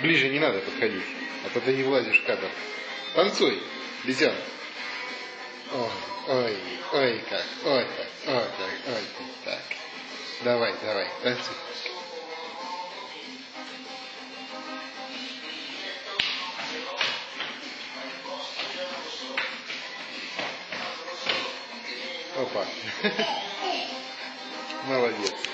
Ближе не надо подходить, а то ты не влазишь в кадр. Танцуй, лисенок. Ой, ой, ой как, ой как, ой как, ой как. Так. Давай, давай, танцуй. Опа. Молодец.